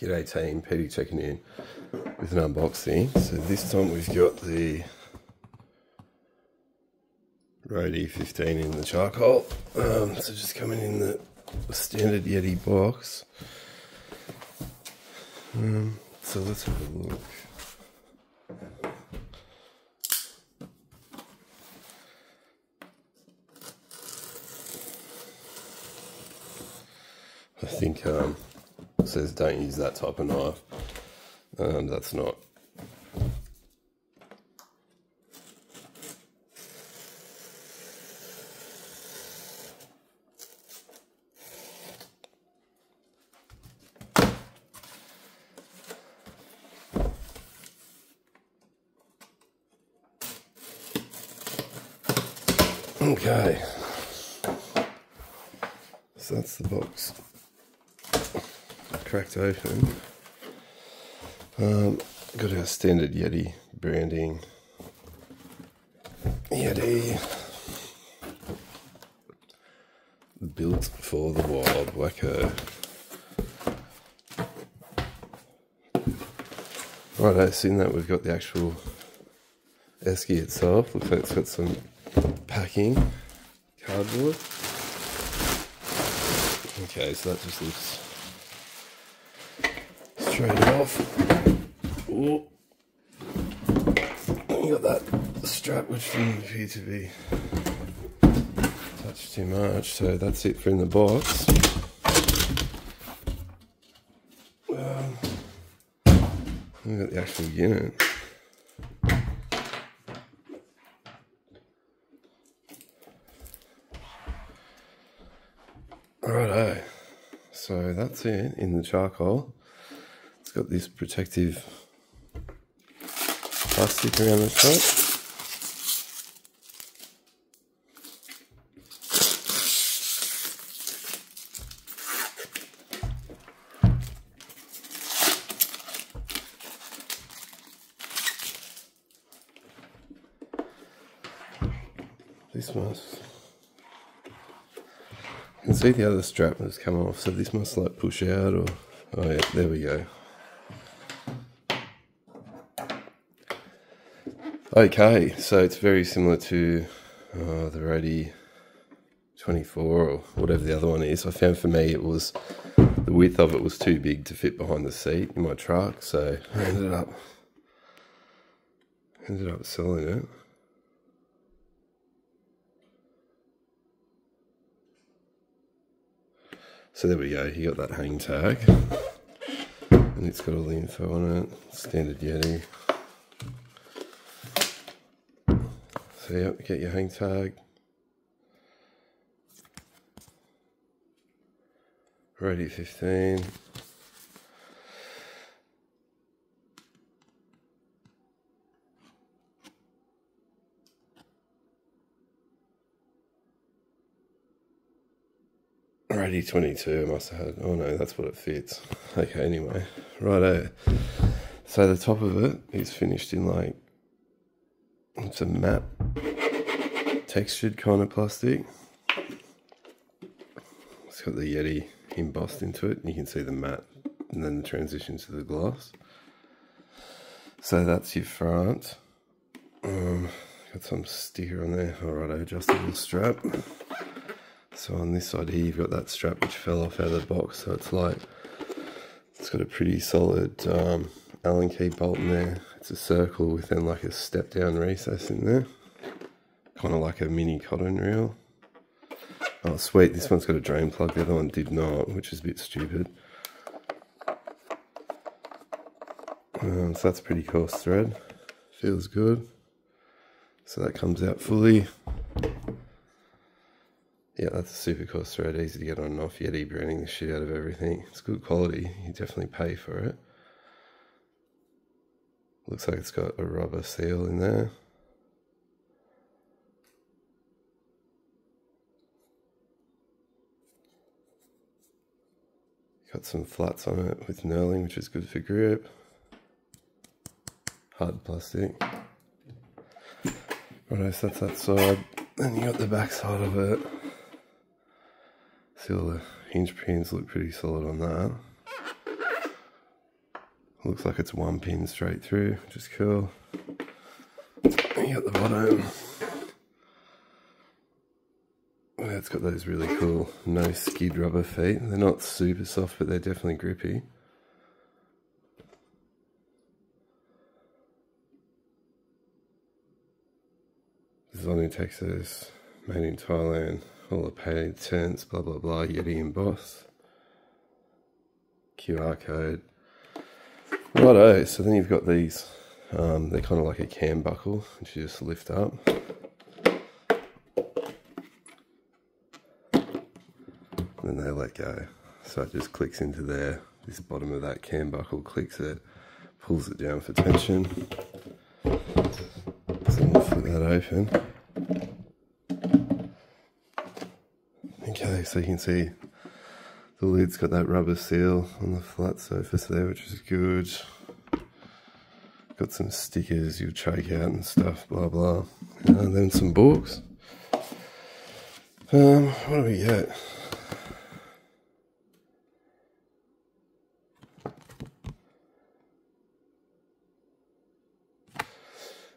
G'day team, Petey checking in with an unboxing. So this time we've got the Roadie 15 in the charcoal. Um, so just coming in the standard Yeti box. Um, so let's have a look. I think um, says don't use that type of knife. Um, that's not. Okay. So that's the box cracked open. Um, got our standard Yeti branding. Yeti. Built for the wild wacko. Right, I assume that we've got the actual esky itself. Looks like it's got some packing cardboard. Okay, so that just looks straight off. You got that strap which didn't appear to be touched too much, so that's it for in the box. Um, we got the actual unit. Righto, so that's it in the charcoal. It's got this protective plastic around the front. This must. You can see the other strap has come off, so this must like push out or. Oh yeah, there we go. Okay, so it's very similar to uh, the Roadie 24 or whatever the other one is. I found for me it was the width of it was too big to fit behind the seat in my truck, so I ended up ended up selling it. So there we go, you got that hang tag. And it's got all the info on it. Standard Yeti. Yep, get your hang tag. Roadie 15. Roadie 22 I must have had. Oh no, that's what it fits. Okay, anyway. Righto. So the top of it is finished in like it's a matte textured kind of plastic. It's got the Yeti embossed into it. You can see the matte and then the transition to the gloss. So that's your front. Um, got some sticker on there. Alright, adjustable strap. So on this side here, you've got that strap which fell off out of the box. So it's like, it's got a pretty solid um, Allen key bolt in there. It's a circle with then like a step down recess in there. Kind of like a mini cotton reel. Oh sweet, this one's got a drain plug, the other one did not, which is a bit stupid. Um, so that's pretty coarse thread. Feels good. So that comes out fully. Yeah, that's a super coarse thread, easy to get on and off. Yeti branding the shit out of everything. It's good quality, you definitely pay for it. Looks like it's got a rubber seal in there. Got some flats on it with knurling, which is good for grip. Hard plastic. Right, so that's that side. Then you got the back side of it. See all the hinge pins look pretty solid on that. Looks like it's one pin straight through, which is cool. You got the bottom. It's got those really cool no skid rubber feet. They're not super soft, but they're definitely grippy. Design in Texas, made in Thailand, all the patents, blah blah blah, Yeti emboss, QR code. Righto, so then you've got these, um, they're kind of like a cam buckle, which you just lift up. And then they let go. So it just clicks into there. This bottom of that cam buckle clicks it, pulls it down for tension. So we'll flip that open. Okay, so you can see the lid's got that rubber seal on the flat surface there, which is good. Got some stickers you'll choke out and stuff, blah blah. And then some books. Um, what do we get?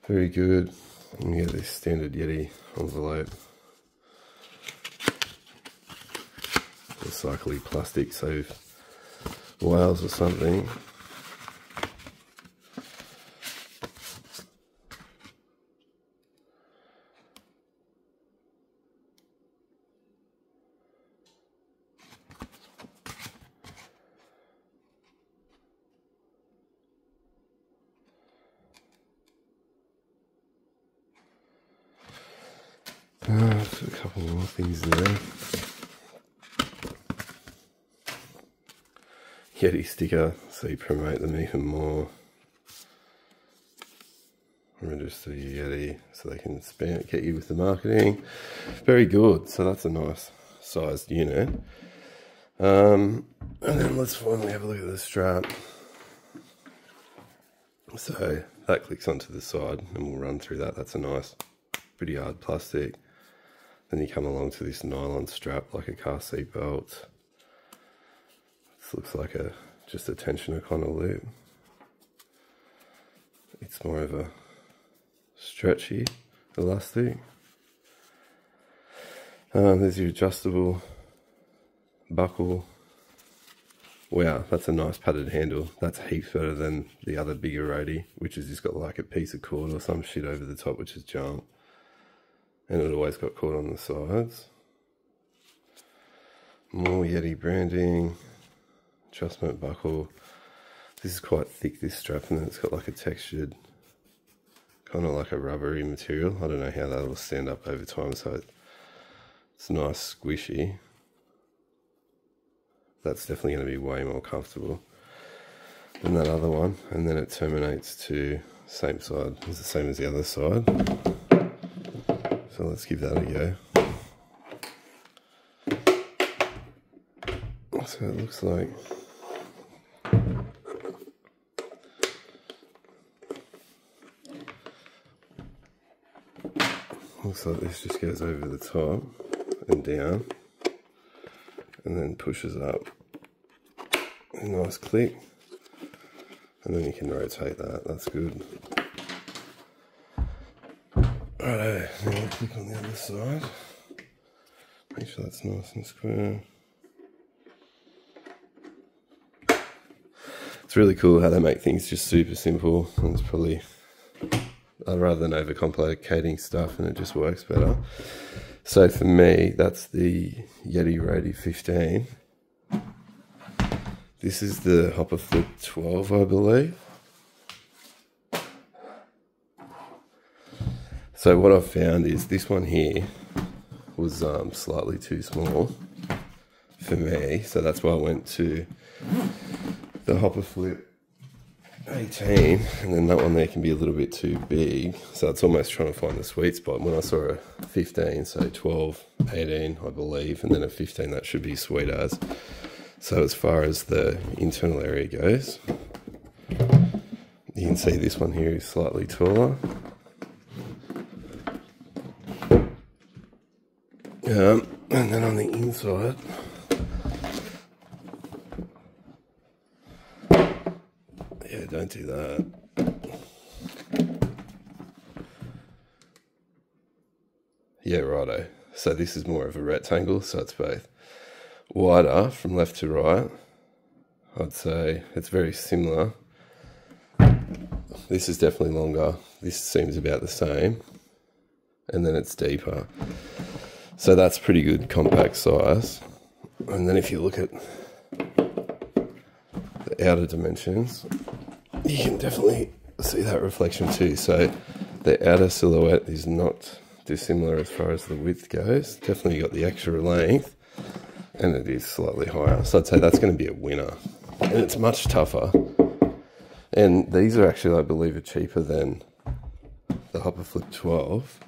Very good. And you get this standard Yeti envelope. recycly plastic so whales or something A couple more things there. Yeti sticker so you promote them even more. Register Yeti so they can spam, get you with the marketing. Very good. So that's a nice sized unit. Um, and then let's finally have a look at the strap. So that clicks onto the side and we'll run through that. That's a nice, pretty hard plastic. Then you come along to this nylon strap like a car seat belt. This looks like a just a tensioner kind of loop. It's more of a stretchy elastic. Um, there's your adjustable buckle. Wow, that's a nice padded handle. That's heaps better than the other bigger roadie, which has just got like a piece of cord or some shit over the top, which is junk. And it always got caught on the sides. More Yeti branding adjustment buckle. This is quite thick, this strap, and then it's got like a textured, kind of like a rubbery material. I don't know how that will stand up over time, so it's nice, squishy. That's definitely going to be way more comfortable than that other one. And then it terminates to same side, it's the same as the other side. So let's give that a go. So it looks like looks like this just goes over the top and down and then pushes up. A nice click. And then you can rotate that. That's good Alright, now click on the other side make sure that's nice and square it's really cool how they make things just super simple it's probably uh, rather than overcomplicating stuff and it just works better. So for me, that's the Yeti Roadie 15. This is the Hopper Flip 12, I believe. So what I've found is this one here was um, slightly too small for me. So that's why I went to the Hopper Flip 18 and then that one there can be a little bit too big. So it's almost trying to find the sweet spot. When I saw a 15 so 12 18 I believe and then a 15 that should be sweet as. So as far as the internal area goes you can see this one here is slightly taller um, and then on the inside yeah, don't do that. Yeah, righto. So this is more of a rectangle, so it's both wider from left to right. I'd say it's very similar. This is definitely longer. This seems about the same. And then it's deeper. So that's pretty good compact size. And then if you look at the outer dimensions, you can definitely see that reflection too. So the outer silhouette is not dissimilar as far as the width goes. Definitely got the extra length and it is slightly higher. So I'd say that's going to be a winner. And it's much tougher. And these are actually, I believe, are cheaper than the Hopper Flip 12.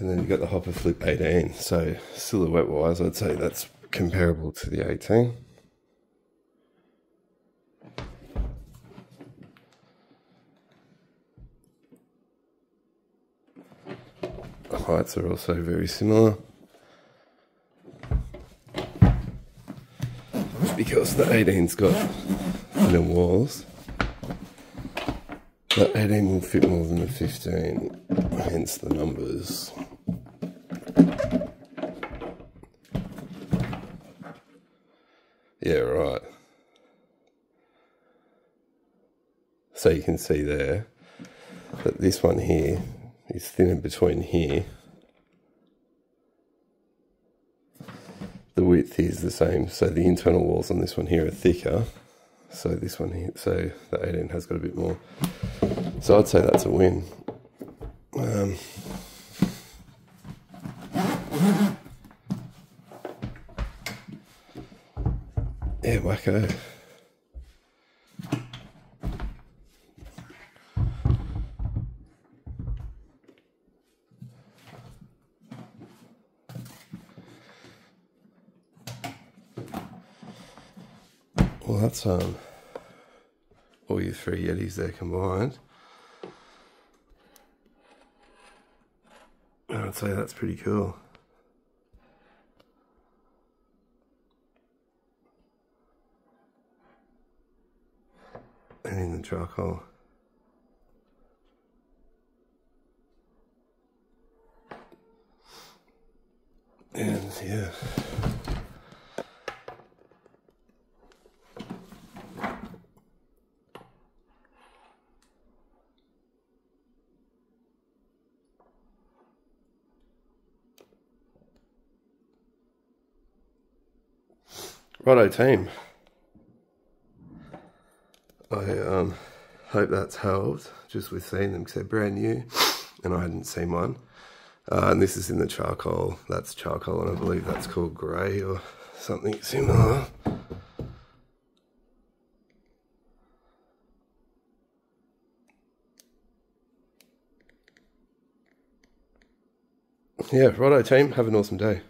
And then you've got the Hopper Flip 18. So silhouette wise, I'd say that's comparable to the 18. The heights are also very similar. Because the 18's got thinner walls. The 18 will fit more than the 15, hence the numbers. Yeah, right. So you can see there that this one here is thinner between here. The width is the same, so the internal walls on this one here are thicker. So this one here, so the 18 has got a bit more. So I'd say that's a win. Um, Well, that's um, all your three Yetis there combined. I'd say that's pretty cool. In the charcoal. And yeah. Righto team. I um, hope that's helped just with seeing them because they're brand new and I hadn't seen one. Uh, and this is in the charcoal. That's charcoal and I believe that's called grey or something similar. Yeah, righto team. Have an awesome day.